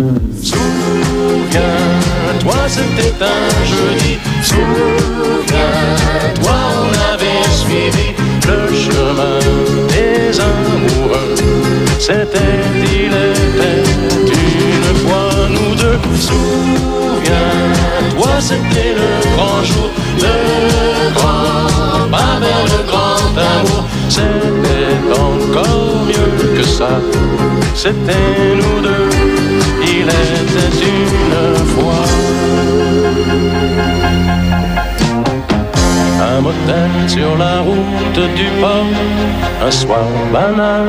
Souviens-toi, c'était un jeudi. Souviens-toi, on avait suivi le chemin des amoureux. C'était, il était une fois nous deux. Souviens-toi, c'était le grand jour, le grand pas vers le grand amour. C'était encore mieux que ça. C'était nous deux. Il était une fois. Un motel sur la route du port, un soir banal.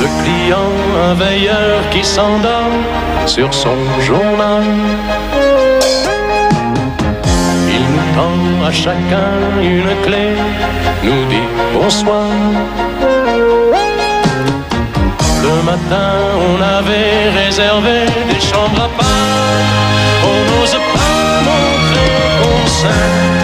Le client, un veilleur qui s'endort sur son journal. Il nous tend à chacun une clé, nous dit bonsoir. Le matin, on avait réservé des chambres à part. On n'ose pas montrer qu'on s'aime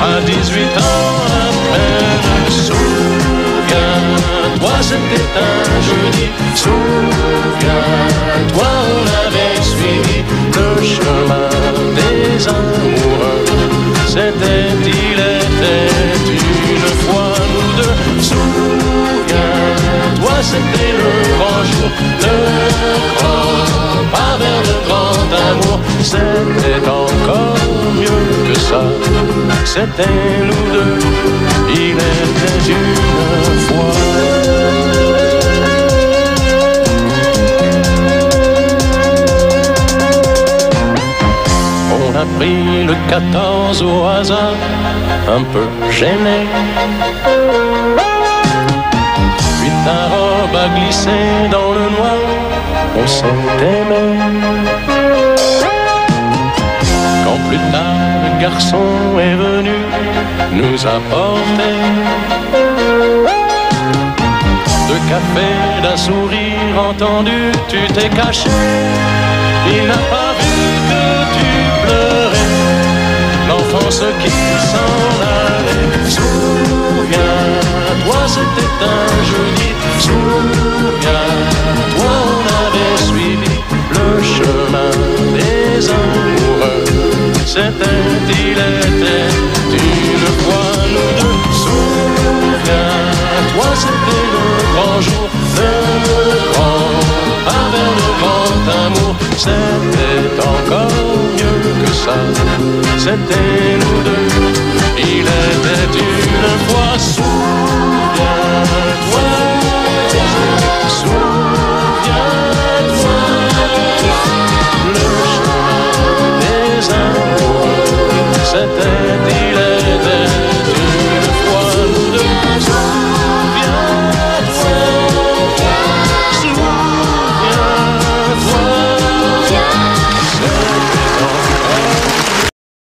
à 18 ans à peine. Souviens-toi, c'était un jeudi. Souviens-toi, on avait suivi le chemin des amoureux. C'était, il était une fois nous deux. Souviens-toi, c'était le grand pas vers le grand amour. C'était encore mieux que ça. C'était nous deux, il était une fois. On a pris le 14 au hasard, un peu gêné. Puis a glissé dans le noir, on s'est aimé. Quand plus tard le garçon est venu nous apporter de café, d'un sourire entendu, tu t'es caché. Il n'a pas vu que tu pleurais, l'enfance qui s'en C'était, il était une fois nous deux. Souviens-toi, c'était le grand jour, le grand vers le grand amour. C'était encore mieux que ça. C'était nous deux.